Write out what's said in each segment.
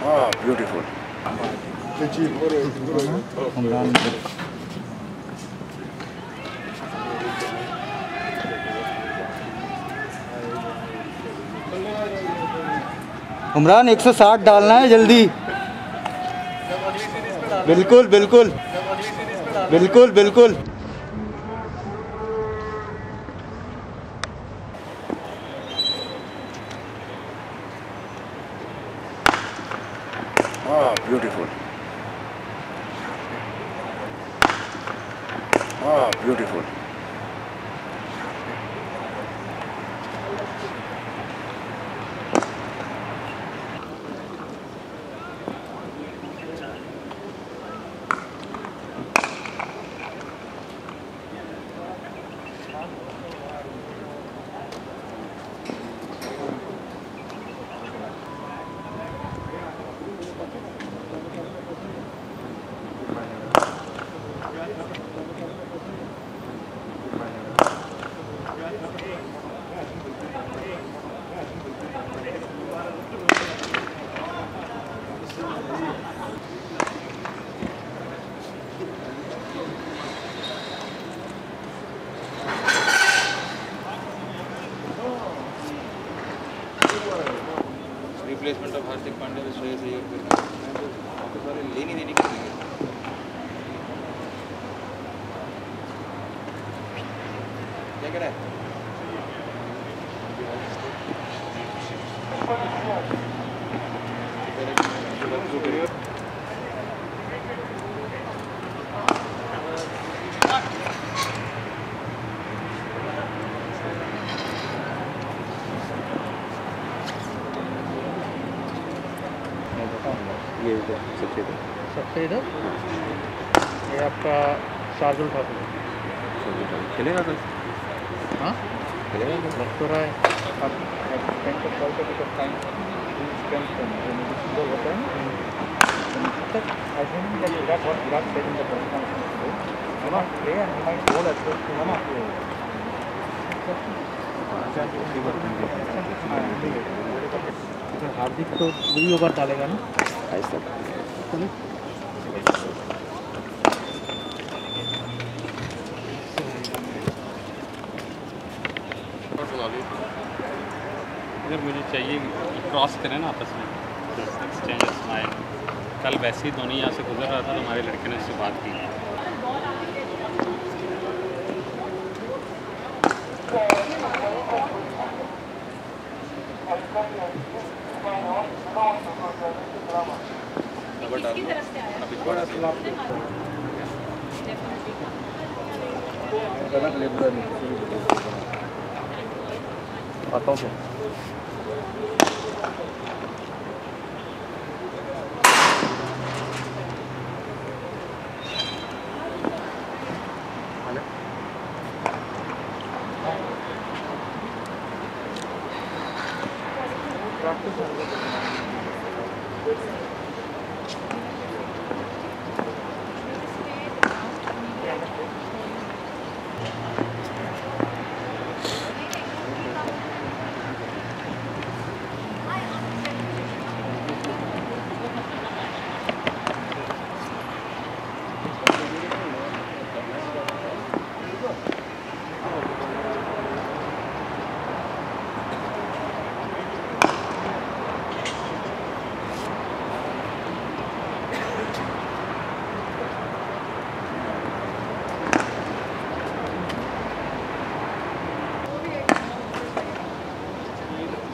Ah, beautiful. Umran 160 डालना है जल्दी। बिल्कुल बिल्कुल। बिल्कुल बिल्कुल। Beautiful. Ah, beautiful. Replacement of Hardik Pandya with Shreyas Iyer फिर वापस वाले लेनी देनी करेंगे क्या कह रहा है? ये इधर सबसे इधर? सबसे इधर? ये आपका शार्दुल ठाकुर। खेलेगा कल? हाँ? खेलेगा लग तो रहा है। अब स्पेंड का कॉल करके जब टाइम स्पेंड करना मुझे सिंबल होता तक I think that Virat what Virat said in the press conference you know? Play and might bowl at two no तो डालेगा ना। ऐसा। अगर मुझे चाहिए क्रॉस करें ना आपस में एक्सचेंज स्माइल कल वैसे ही धोनी यहाँ से गुजर रहा था तो हमारे लड़के ने उससे बात की। Attention.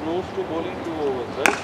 Close to bowling two overs, right?